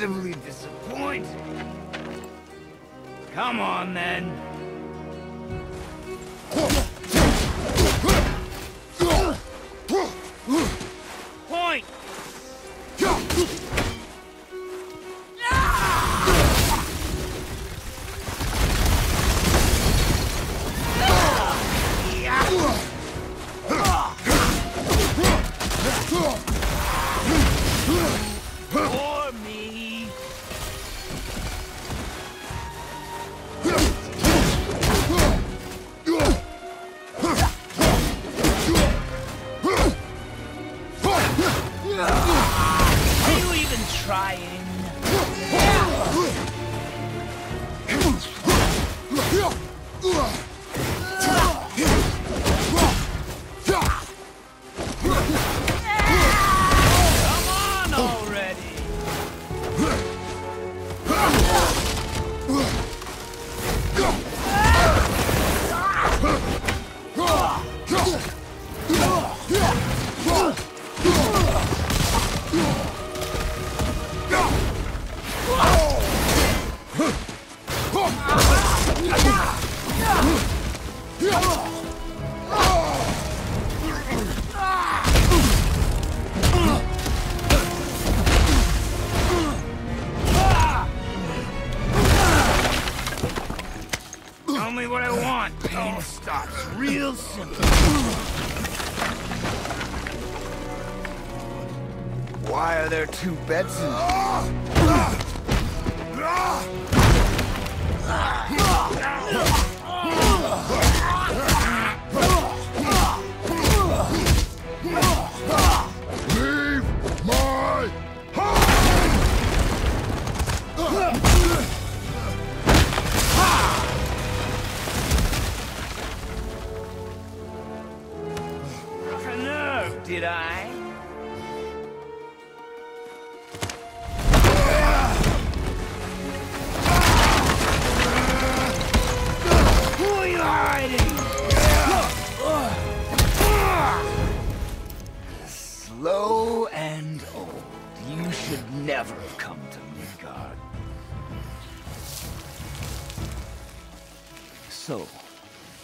Incredibly disappointing. Come on, then. Are you even trying? Real simple. Why are there two beds in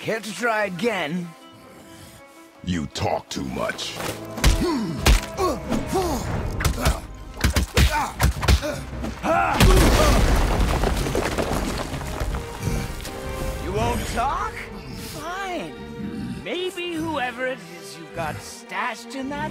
care to try again? You talk too much. You won't talk? Fine. Maybe whoever it is you've got stashed in that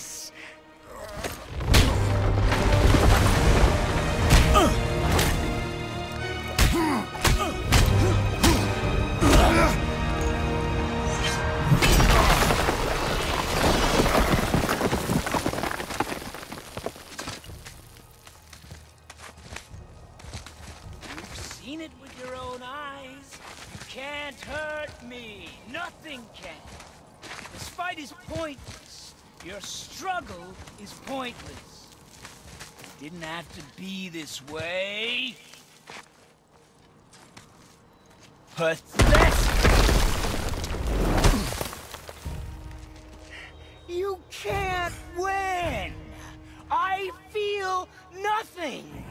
Seen it with your own eyes. You can't hurt me. Nothing can. This fight is pointless. Your struggle is pointless. It didn't have to be this way. Pathetic! You can't win! I feel nothing!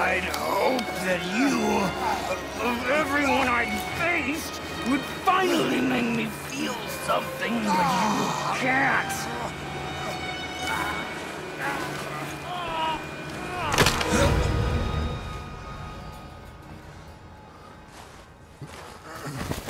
I'd hope that you, of everyone I faced, would finally make me feel something, but you can't. Huh?